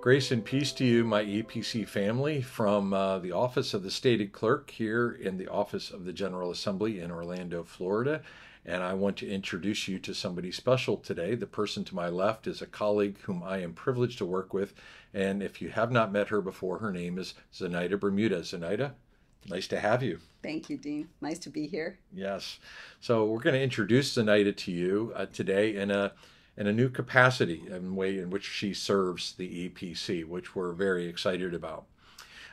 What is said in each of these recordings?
Grace and peace to you, my EPC family, from uh, the office of the stated clerk here in the office of the General Assembly in Orlando, Florida. And I want to introduce you to somebody special today. The person to my left is a colleague whom I am privileged to work with. And if you have not met her before, her name is Zenaida Bermudez. Zenaida, nice to have you. Thank you, Dean. Nice to be here. Yes. So we're going to introduce Zenaida to you uh, today in a in a new capacity and way in which she serves the EPC, which we're very excited about.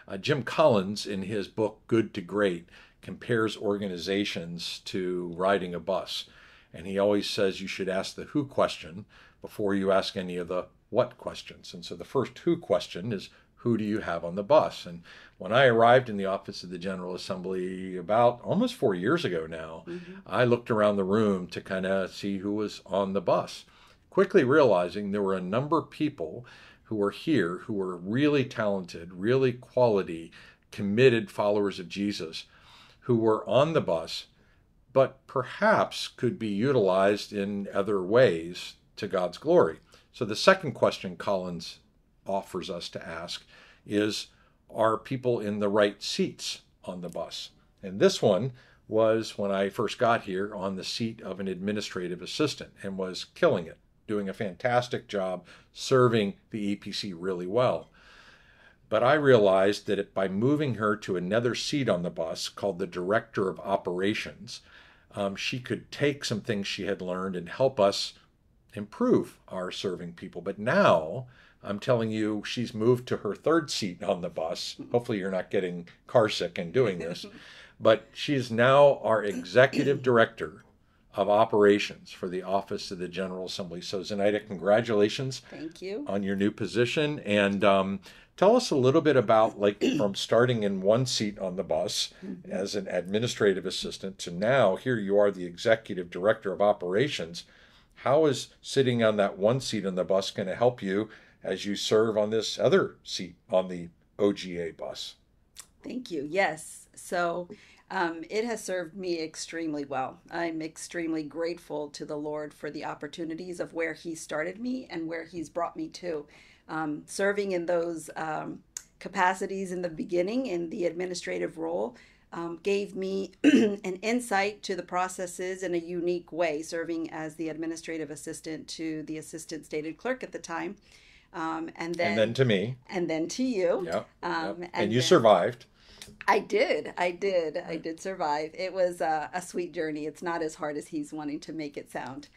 Uh, Jim Collins, in his book Good to Great, compares organizations to riding a bus. And he always says you should ask the who question before you ask any of the what questions. And so the first who question is who do you have on the bus? And when I arrived in the office of the General Assembly about almost four years ago now, mm-hmm. I looked around the room to kind of see who was on the bus quickly realizing there were a number of people who were here who were really talented, really quality, committed followers of Jesus who were on the bus, but perhaps could be utilized in other ways to God's glory. So the second question Collins offers us to ask is Are people in the right seats on the bus? And this one was when I first got here on the seat of an administrative assistant and was killing it doing a fantastic job serving the EPC really well. But I realized that by moving her to another seat on the bus called the Director of Operations, um, she could take some things she had learned and help us improve our serving people. But now I'm telling you, she's moved to her third seat on the bus. Hopefully, you're not getting carsick in doing this. but she's now our executive director of operations for the office of the General Assembly. So, Zenaida, congratulations. Thank you. On your new position. And um, tell us a little bit about, like, from starting in one seat on the bus mm-hmm. as an administrative assistant to now, here you are the executive director of operations. How is sitting on that one seat on the bus going to help you as you serve on this other seat on the OGA bus? Thank you. Yes. So, um, it has served me extremely well. I'm extremely grateful to the Lord for the opportunities of where He started me and where He's brought me to. Um, serving in those um, capacities in the beginning in the administrative role um, gave me an insight to the processes in a unique way, serving as the administrative assistant to the assistant stated clerk at the time. Um, and then and then to me and then to you yeah, um, yep. and, and, you then, survived I did. I did. I did survive. It was a, a sweet journey. It's not as hard as he's wanting to make it sound.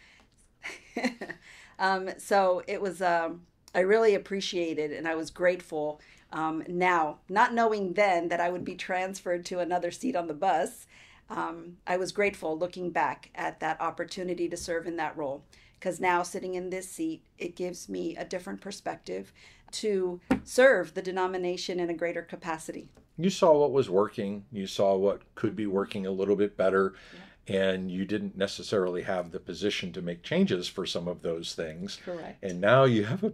um, so it was, um, I really appreciated and I was grateful um, now, not knowing then that I would be transferred to another seat on the bus. Um, I was grateful looking back at that opportunity to serve in that role because now sitting in this seat, it gives me a different perspective to serve the denomination in a greater capacity you saw what was working, you saw what could be working a little bit better, yeah. and you didn't necessarily have the position to make changes for some of those things. Correct. And now you have a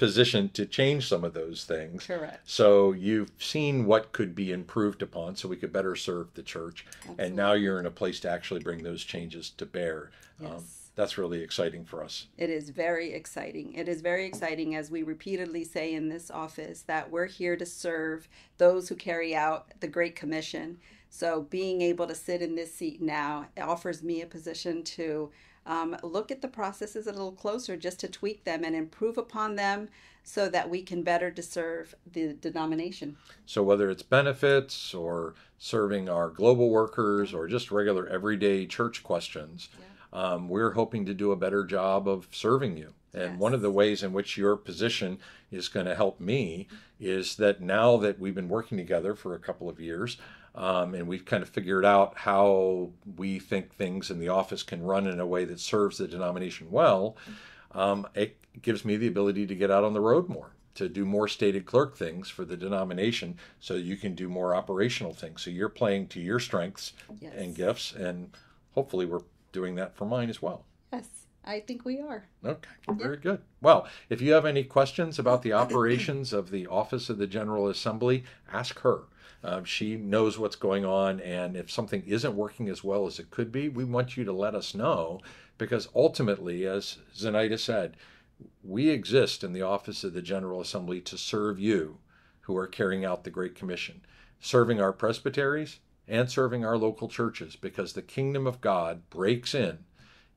position to change some of those things. Correct. So you've seen what could be improved upon so we could better serve the church. Absolutely. And now you're in a place to actually bring those changes to bear. Yes. Um, that's really exciting for us. It is very exciting. It is very exciting, as we repeatedly say in this office, that we're here to serve those who carry out the Great Commission. So, being able to sit in this seat now offers me a position to um, look at the processes a little closer, just to tweak them and improve upon them so that we can better serve the denomination. So, whether it's benefits or serving our global workers or just regular everyday church questions, yeah um, we're hoping to do a better job of serving you. And yes. one of the ways in which your position is going to help me is that now that we've been working together for a couple of years, um, and we've kind of figured out how we think things in the office can run in a way that serves the denomination well, um, it gives me the ability to get out on the road more, to do more stated clerk things for the denomination so you can do more operational things. So you're playing to your strengths yes. and gifts, and hopefully we're doing that for mine as well. Yes, I think we are. Okay, very good. Well, if you have any questions about the operations of the Office of the General Assembly, ask her. Um, she knows what's going on, and if something isn't working as well as it could be, we want you to let us know because ultimately, as Zenaida said, we exist in the office of the General Assembly to serve you who are carrying out the Great Commission, serving our presbyteries and serving our local churches because the kingdom of God breaks in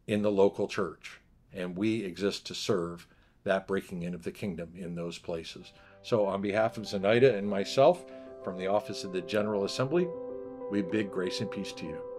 in the local church and we exist to serve that breaking in of the kingdom in those places. So, on behalf of Zenaida and myself, from the office of the General Assembly, we bid grace and peace to you.